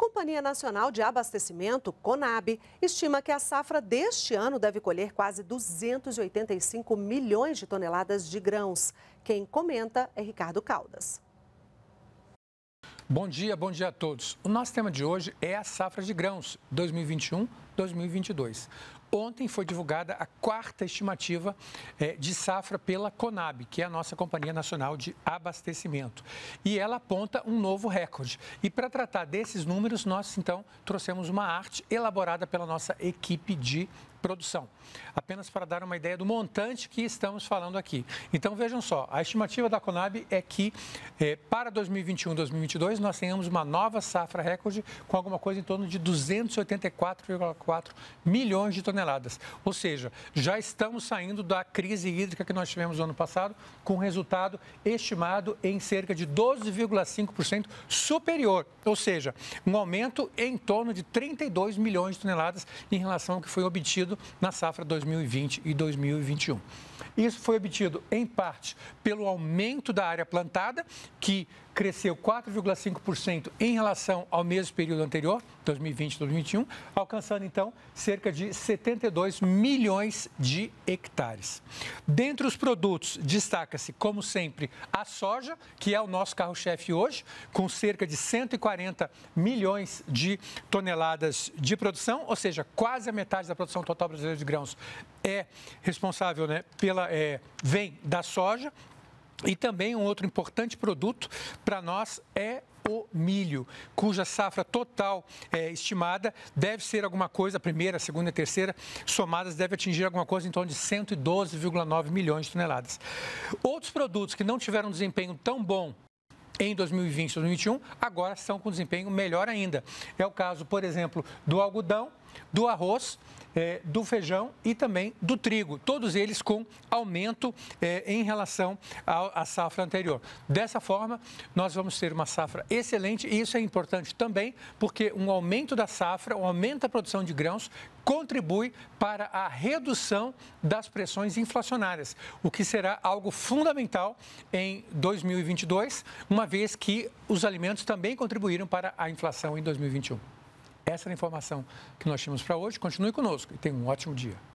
Companhia Nacional de Abastecimento, CONAB, estima que a safra deste ano deve colher quase 285 milhões de toneladas de grãos. Quem comenta é Ricardo Caldas. Bom dia, bom dia a todos. O nosso tema de hoje é a safra de grãos 2021-2022. Ontem foi divulgada a quarta estimativa é, de safra pela Conab, que é a nossa Companhia Nacional de Abastecimento. E ela aponta um novo recorde. E para tratar desses números, nós então trouxemos uma arte elaborada pela nossa equipe de produção. Apenas para dar uma ideia do montante que estamos falando aqui. Então vejam só, a estimativa da Conab é que eh, para 2021 2022 nós tenhamos uma nova safra recorde com alguma coisa em torno de 284,4 milhões de toneladas. Ou seja, já estamos saindo da crise hídrica que nós tivemos no ano passado, com resultado estimado em cerca de 12,5% superior. Ou seja, um aumento em torno de 32 milhões de toneladas em relação ao que foi obtido na safra 2020 e 2021. Isso foi obtido, em parte, pelo aumento da área plantada, que cresceu 4,5% em relação ao mesmo período anterior, 2020 e 2021, alcançando então cerca de 72 milhões de hectares. Dentre os produtos, destaca-se, como sempre, a soja, que é o nosso carro-chefe hoje, com cerca de 140 milhões de toneladas de produção, ou seja, quase a metade da produção total brasileira de grãos é responsável, né, pela, é, vem da soja, e também um outro importante produto para nós é o milho, cuja safra total é, estimada deve ser alguma coisa, a primeira, a segunda e a terceira, somadas deve atingir alguma coisa em torno de 112,9 milhões de toneladas. Outros produtos que não tiveram desempenho tão bom em 2020 e 2021, agora estão com desempenho melhor ainda. É o caso, por exemplo, do algodão, do arroz é, do feijão e também do trigo, todos eles com aumento é, em relação à safra anterior. Dessa forma, nós vamos ter uma safra excelente e isso é importante também porque um aumento da safra, um aumento da produção de grãos contribui para a redução das pressões inflacionárias, o que será algo fundamental em 2022, uma vez que os alimentos também contribuíram para a inflação em 2021. Essa é a informação que nós tínhamos para hoje. Continue conosco e tenha um ótimo dia.